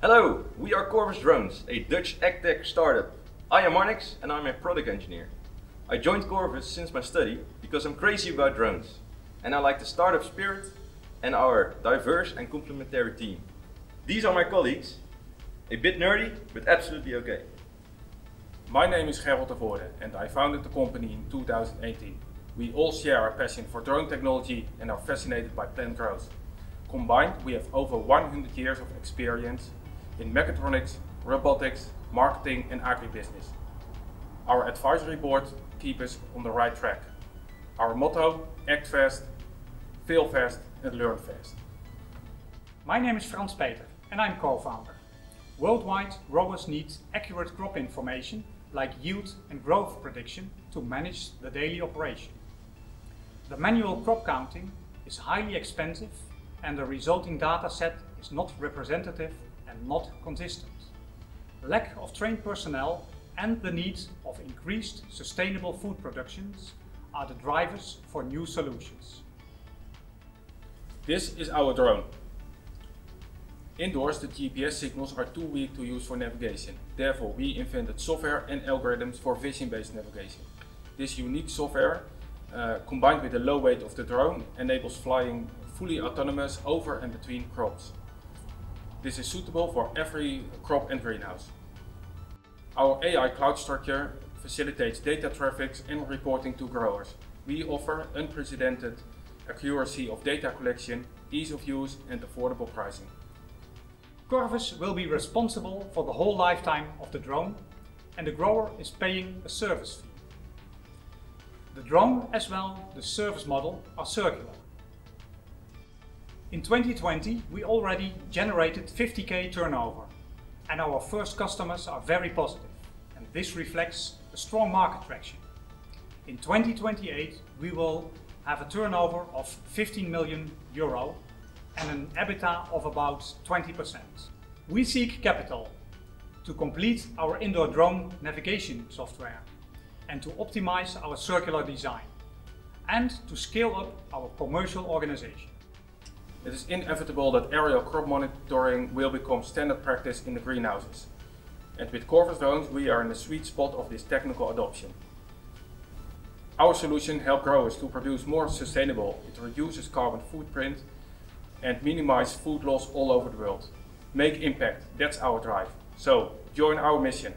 Hello, we are Corvus Drones, a Dutch agtech startup. I am Marnix and I'm a product engineer. I joined Corvus since my study because I'm crazy about drones and I like the startup spirit and our diverse and complementary team. These are my colleagues, a bit nerdy, but absolutely okay. My name is Gerald de Voorde and I founded the company in 2018. We all share our passion for drone technology and are fascinated by plant growth. Combined, we have over 100 years of experience in mechatronics, robotics, marketing and agribusiness. Our advisory board keeps us on the right track. Our motto, act fast, fail fast and learn fast. My name is Frans Peter and I'm co-founder. Worldwide, growers need accurate crop information like yield and growth prediction to manage the daily operation. The manual crop counting is highly expensive and the resulting data set is not representative and not consistent. Lack of trained personnel and the need of increased sustainable food productions are the drivers for new solutions. This is our drone. Indoors, the GPS signals are too weak to use for navigation. Therefore, we invented software and algorithms for vision-based navigation. This unique software, uh, combined with the low weight of the drone, enables flying fully autonomous over and between crops. This is suitable for every crop and greenhouse. Our AI cloud structure facilitates data traffic and reporting to growers. We offer unprecedented accuracy of data collection, ease of use and affordable pricing. Corvus will be responsible for the whole lifetime of the drone and the grower is paying a service fee. The drone as well the service model are circular. In 2020 we already generated 50k turnover and our first customers are very positive and this reflects a strong market traction. In 2028 we will have a turnover of 15 million euro and an EBITDA of about 20%. We seek capital to complete our indoor drone navigation software and to optimize our circular design and to scale up our commercial organization. It is inevitable that aerial crop monitoring will become standard practice in the greenhouses. And with Corvus drones we are in the sweet spot of this technical adoption. Our solution helps growers to produce more sustainable, it reduces carbon footprint and minimize food loss all over the world. Make impact, that's our drive. So, join our mission.